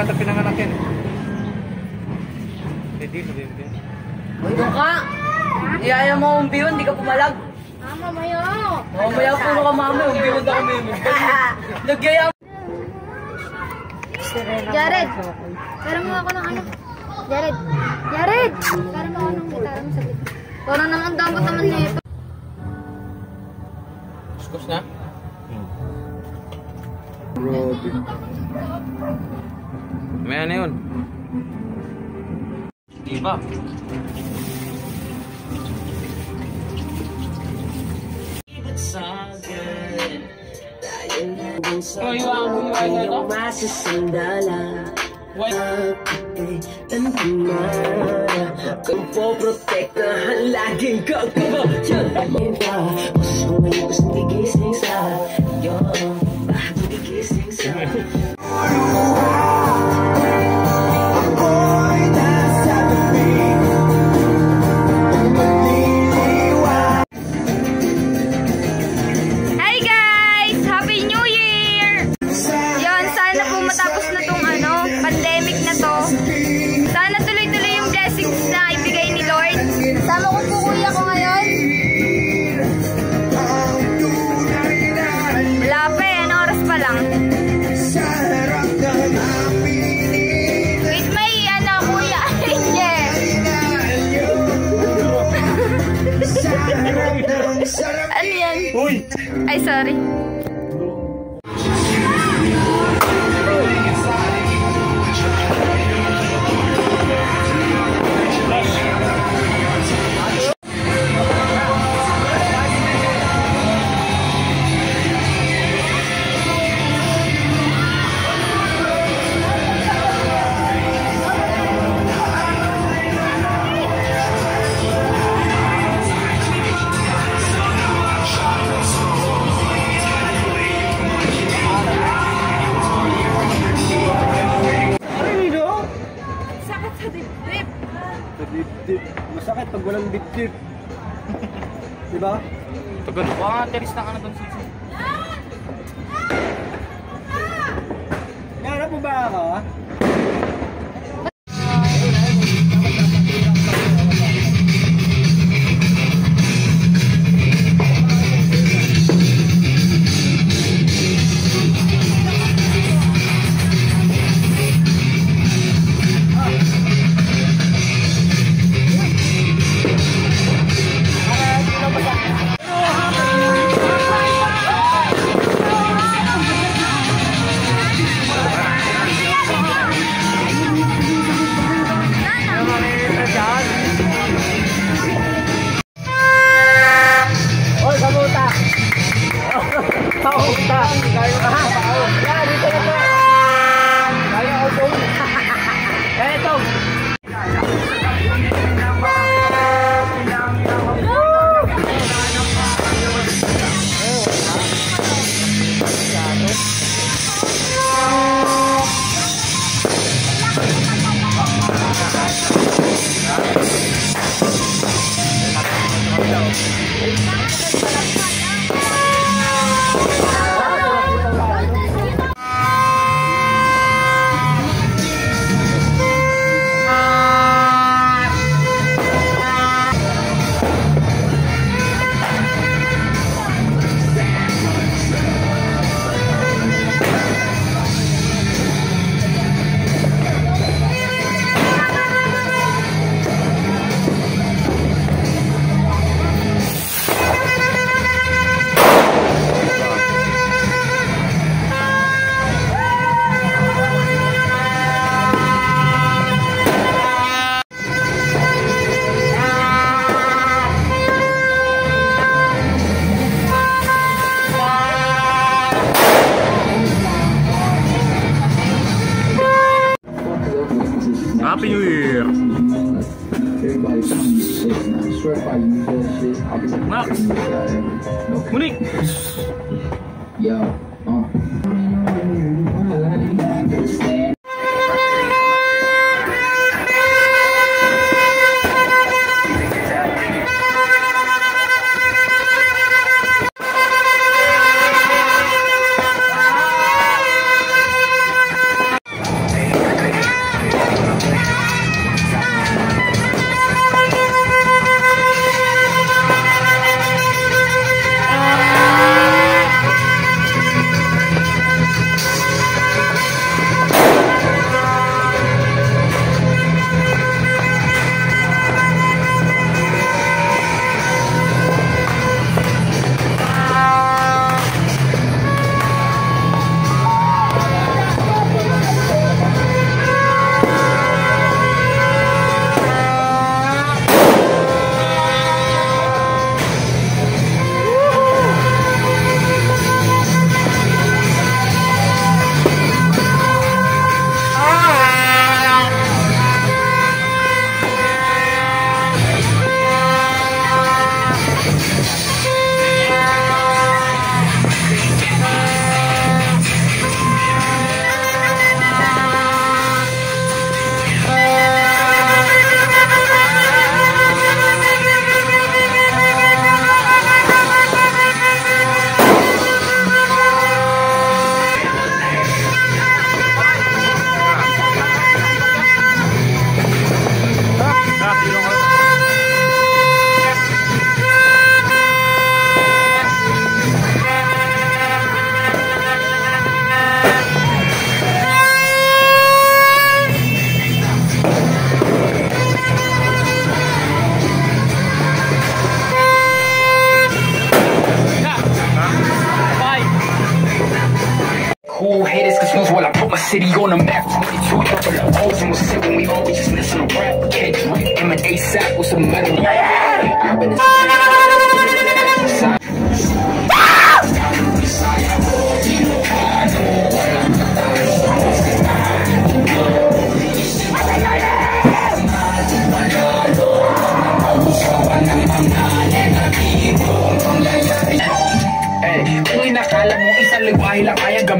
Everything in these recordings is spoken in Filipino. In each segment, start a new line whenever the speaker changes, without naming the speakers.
yata pinanganak yan. Hindi, November.
Doon ka. Iyaya mo ang biyon, di ka pumalag.
Mama, mayo.
Mamaya puno ka mama, yung biyon ako may Nagyaya mo.
Jared, pero mo ako ng ano. Jared, Jared, pero mo ako ng gitara mo sa gitara. Parang naman dapat naman nito.
Kuskus na? May ano yun? Diba? Oh, yung iwan ito?
Masasandala
Why?
Kung poprotektahan laging kagabayan Minta Gusto mo yung gusto gigising sa
sorry.
Walang dibdib. diba?
Tagal. Baka teris na ka na doon sisi.
Nahanap mo ba ako?
Happy New
Year.
Nah,
unik.
Yeah. Uh.
Cool haters confused while I put my city on the map. 22 triple O's and was sick when we always just listen to rap. Can't drink him an ASAP with some money. I've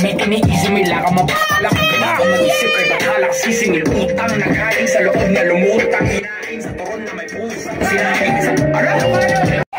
gamitin ni Easy May laka mapapalak. Kailangan ka mag-isip kay batalak sisingil. Utang na galing sa loob na lumutang Hinain sa turon na may pusa Sinain sa... Aray!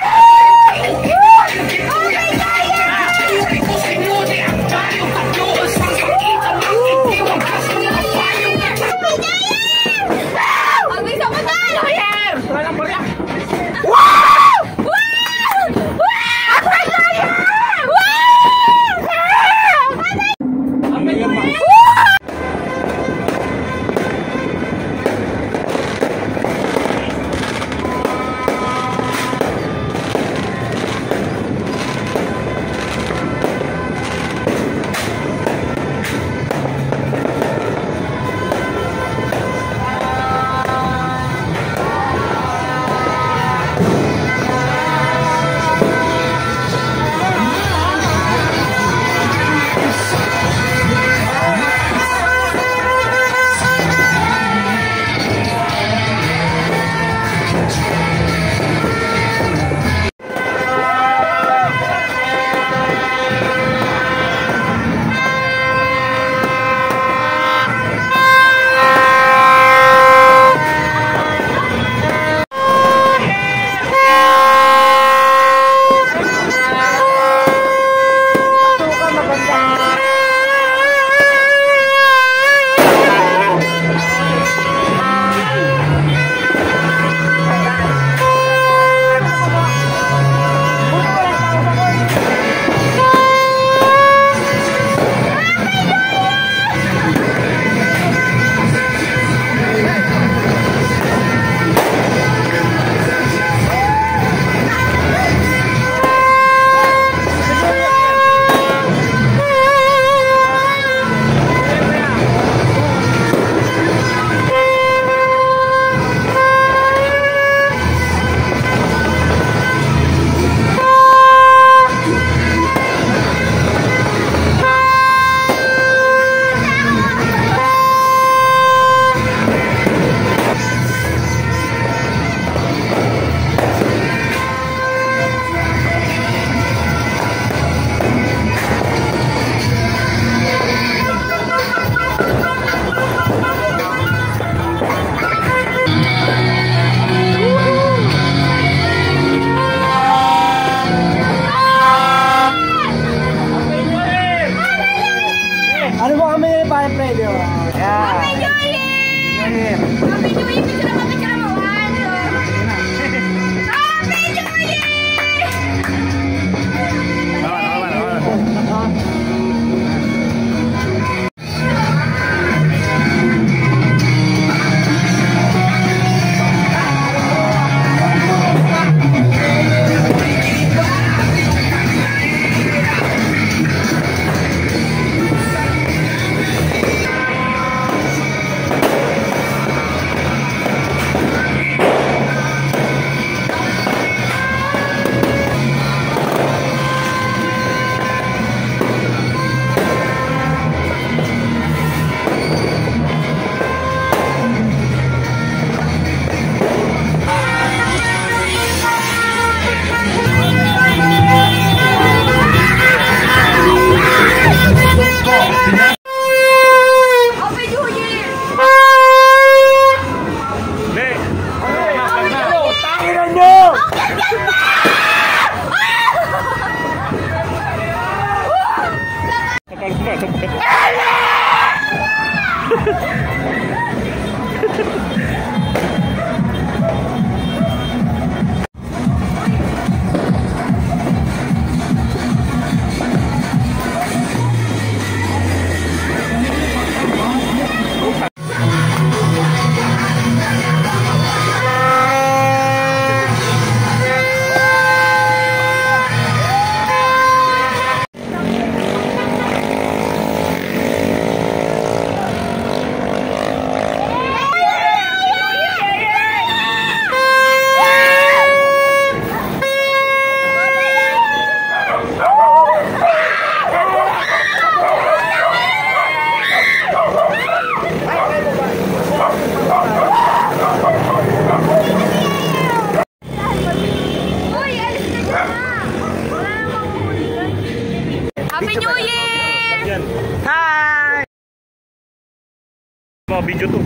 Naka-video to.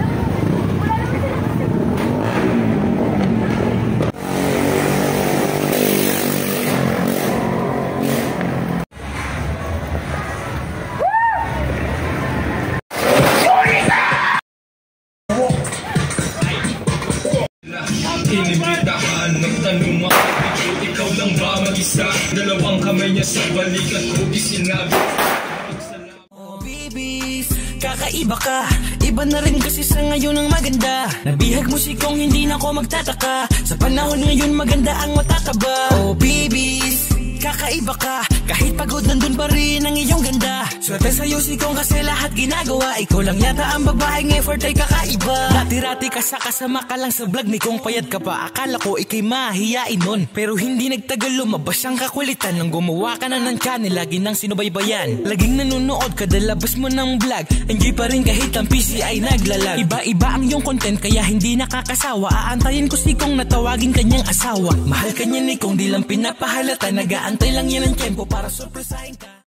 Inimbitahan, nagtanong ako Ikaw lang ba mag-isa? Dalawang kamay niya sa balikat ko Isinabi
kakaiba ka. Iba na rin kasi sa ngayon ang maganda. Nabihag mo si kong hindi na ako magtataka. Sa panahon ngayon maganda ang matataba. Oh, bibis, kakaiba ka. Kahit pagod nandun pa rin ang iyong ganda. Swerte sa'yo si kong kasi lahat ginagawa. Ikaw lang yata ang babaeng effort ay kakaiba. Dati-rati ka sa kasama ka lang sa vlog ni kong. Payat ka pa. Akala ko ikay mahihiyain nun. Pero hindi nagtagal lumabas ang kakulitan. Nang gumawa ka na ng channel lagi nang sinubaybayan. Laging nanonood kada labas mo ng vlog. Enjoy pa rin kahit ang PC ay naglalag. Iba-iba ang iyong content kaya hindi nakakasawa. Aantayin ko si kong natawagin kanyang asawa. Mahal kanya ni kong di lang pinapahalata Nagaantay lang yan ng tempo para sorpresahin ka